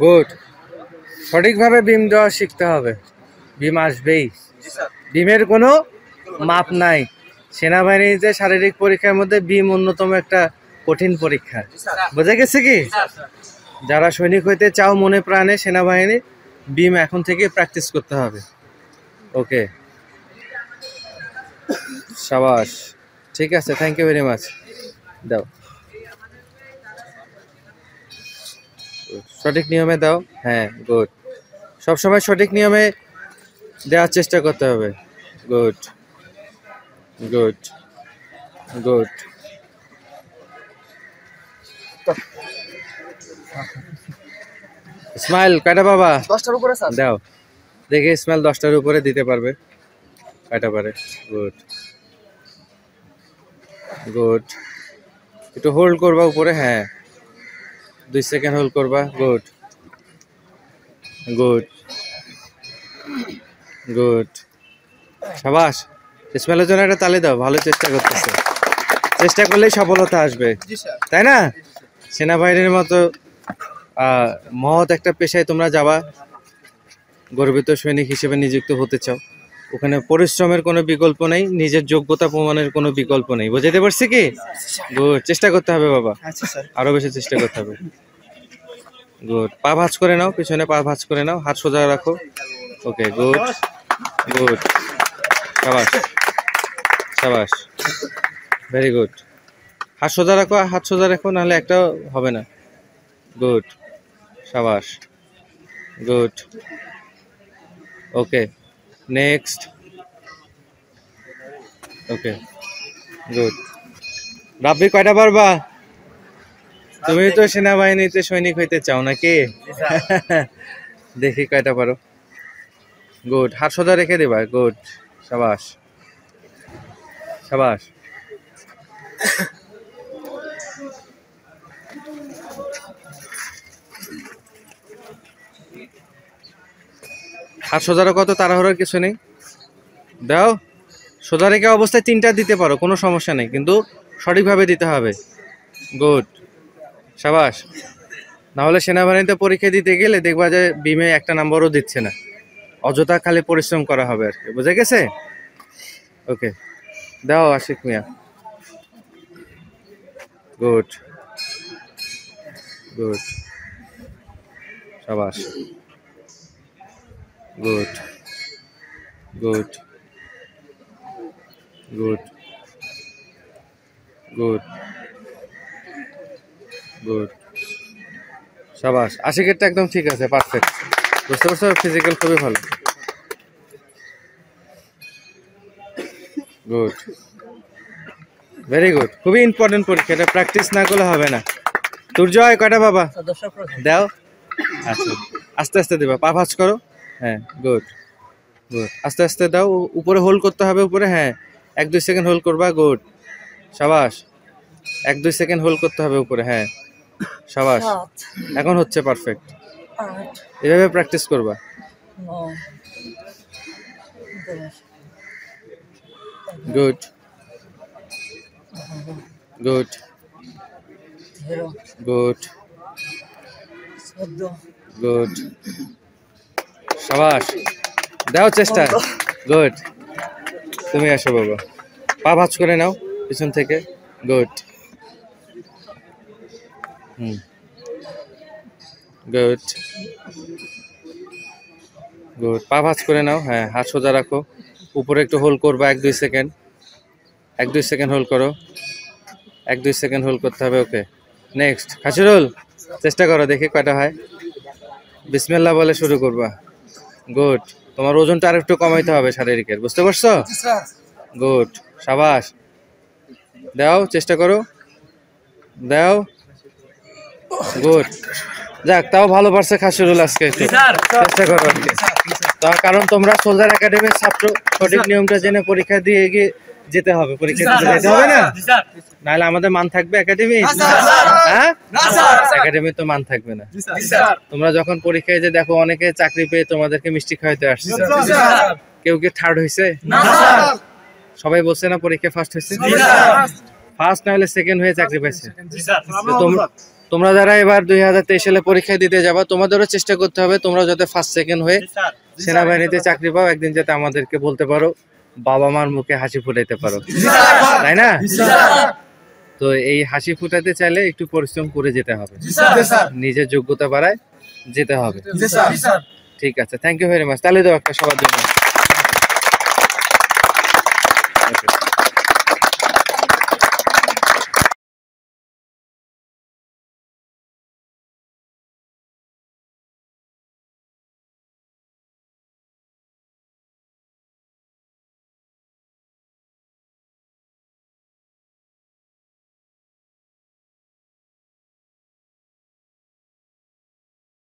Good. সঠিকভাবে বিম দেওয়া শিখতে হবে। বিম আসবেই। বিমের কোনো মাপ নাই। সেনাবাহিনীতে শারীরিক পরীক্ষার মধ্যে বিম অন্যতম একটা কঠিন পরীক্ষা। বোঝা গেছে কি? যারা সৈনিক হইতে চাও মনে প্রাণে সেনাবাহিনী, বিম এখন থেকে প্র্যাকটিস করতে হবে। ওকে। সাবাস। ঠিক আছে থ্যাংক ইউ ভেরি মাচ দাও। সঠিক নিয়মে দাও। হ্যাঁ গুড সবসময় সঠিক নিয়মে দেওয়ার চেষ্টা করতে হবে। গুড গুড গুড স্মাইল কয়টা বাবা। দশটার উপরে দাও। দেখে স্মাইল দশটার উপরে দিতে পারবে। কয়টা পারে। গুড গুড একটু হোল্ড করবা উপরে হ্যাঁ। দুই সেকেন্ড হোল্ড করবা গুড গুড গুড সাবাস স্মেলের জন্য একটা তালি দাও ভালো চেষ্টা করতেছে। চেষ্টা করলেই সফলতা আসবে। তাই না? সেনাবাহিনীর মতো আহ, মহৎ একটা পেশায় তোমরা যাবা গর্বিত সৈনিক হিসেবে নিযুক্ত হতে চাও। ওখানে পরিশ্রমের কোনো বিকল্প নেই নিজের যোগ্যতা প্রমাণের কোনো বিকল্প নেই। বুঝাতে পারছি কি? চেষ্টা করতে হবে বাবা। আচ্ছা আরও বেশি চেষ্টা করতে হবে। গুড পা ভাঁজ করে নাও পিছনে পা ভাঁজ করে নাও হাত সোজা রাখো। ওকে গুড গুড সাবাস। সাবাস। ভেরি গুড হাত সোজা রাখো হাত সোজা রাখো নাহলে একটাও হবে না। গুড সাবাস। Good okay next okay good Rabbi কয়টা পারবা? তুমি তো সেনাবাহিনীতে সৈনিক হইতে চাও নাকি? দেখি কয়টা পারো। গুড হাত সোজা রেখে দিবা। গুড সাবাস। সাবাস। হাত সোজা রাখো তো তাড়াহুড়োর কিছু নেই। দাও, সোজা রেখে অবস্থায় তিনটা দিতে পারো, কোনো সমস্যা নেই, কিন্তু সঠিকভাবে দিতে হবে। গুড। সাবাস। নাহলে সেনাবাহিনীতে পরীক্ষা দিতে গেলে দেখবা যে বিমে একটা নাম্বারও দিচ্ছে না। অযথা খালি পরিশ্রম করা হবে আর কি, বুঝে গেছে? ওকে। দাও, আশিক মিয়া। গুড। গুড। সাবাস। Good good good good good. সাবাস আশিকেরটা একদম ঠিক আছে পারফেক্ট বুঝতে পারছ? ফিজিক্যাল খুবই ভালো। গুড ভেরি গুড খুবই ইম্পর্টেন্ট পরীক্ষা এটা প্র্যাকটিস না করলে হবে না। তোর জয় কয়টা বাবা? দাও। আচ্ছা আস্তে আস্তে দিবা। পা ভাঁজ করো। হ্যাঁ গুড গুড আস্তে আস্তে দাও উপরে হোল্ড করতে হবে উপরে হ্যাঁ এক দুই সেকেন্ড হোল্ড করবা গুড সাবাস এক দুই সেকেন্ড হোল্ড করতে হবে উপরে হ্যাঁ সাবাস এখন হচ্ছে পারফেক্ট এভাবে প্র্যাকটিস করবা। গুড গুড গুড গুড সাবাস দাও চেষ্টা। গুড। তুমি আসো বাবা। পা ভাজ করে নাও পিছন থেকে। গুড। হুম। গুড। গুড। পা ভাজ করে নাও হ্যাঁ হাত সোজা রাখো। উপরে একটু হোল্ড করব এক দুই সেকেন্ড। এক দুই সেকেন্ড হোল্ড করো। এক দুই সেকেন্ড হোল্ড করতে হবে ওকে। নেক্সট। হাসিরুল চেষ্টা করো দেখি কয়টা হয়। বিসমিল্লাহ বলে শুরু করবা। গুড তোমার ওজনটা আর একটু কমাইতে হবে শারীরিকের বুঝতে পারছ? গুড সাবাস। দাও চেষ্টা করো। দাও। গুড যাক তাও ভালো পারছে খাসিরুল আজকে একটু। চেষ্টা করো। তার কারণ তোমরা সোলজার একাডেমির ছাত্র সঠিক নিয়মটা জেনে পরীক্ষা দিয়ে গিয়ে যেতে হবে পরীক্ষা দিতে যেতে হবে না? নাহলে আমাদের মান থাকবে একাডেমি হ্যাঁ? একাডেমি তো মান থাকবে না। তোমরা যখন পরীক্ষায় যে দেখো অনেকে চাকরি পেয়ে তোমাদেরকে মিষ্টি খাওয়াতে আসছে। কেউ কি থার্ড হয়েছে সবাই বলছে না পরীক্ষা ফার্স্ট হয়েছে ফার্স্ট না হলে সেকেন্ড হয়ে চাকরি পাইছে। তোমরা যারা এবার দুই হাজার তেইশ সালে পরীক্ষা দিতে যাবা তোমাদেরও চেষ্টা করতে হবে তোমরা যাতে ফার্স্ট সেকেন্ড হয়ে সেনাবাহিনীতে চাকরি পাও একদিন যাতে আমাদেরকে বলতে পারো। বাবা মার মুখে হাসি ফুটাইতে পারো। তাই না? তো এই হাসি ফুটাতে চাইলে একটু পরিশ্রম করে যেতে হবে। নিজের যোগ্যতা বাড়ায় যেতে হবে। ঠিক আছে থ্যাংক ইউ ভেরি মাচ তাহলে দাও একটা সবার জন্য।